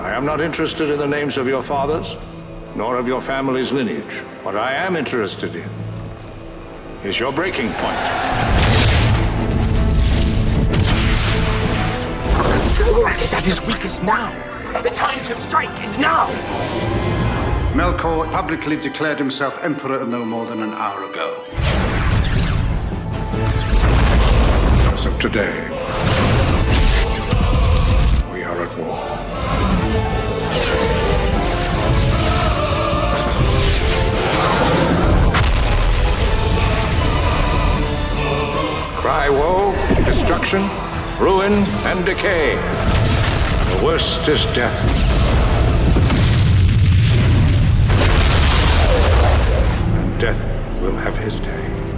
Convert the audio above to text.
I am not interested in the names of your fathers, nor of your family's lineage. What I am interested in is your breaking point. Gorkon is at his weakest now. The time to strike is now. Melkor publicly declared himself emperor no more than an hour ago. As of today, Cry woe, destruction, ruin, and decay. The worst is death. And death will have his day.